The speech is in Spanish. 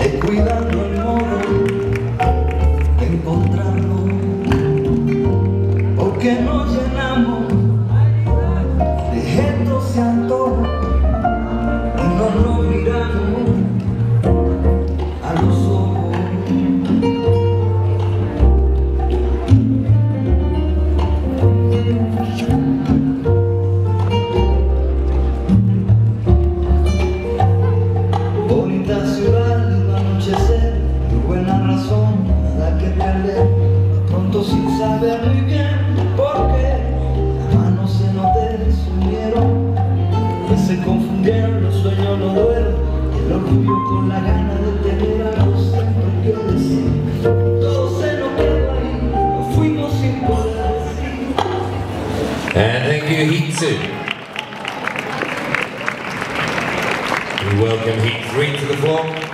descuidando el modo de porque nos llenamos de estos santos Lindo anochecer, buena razón, nada que perder. Pronto sin saber muy bien por qué, las manos se nos desumieron, que se confundieron los sueños, los duelos, el orgullo con la gana de tener algo siempre que decir. Todo se nos quedó ahí, fuimos sin poder decir. Thank you, We welcome Heat 3 to the floor.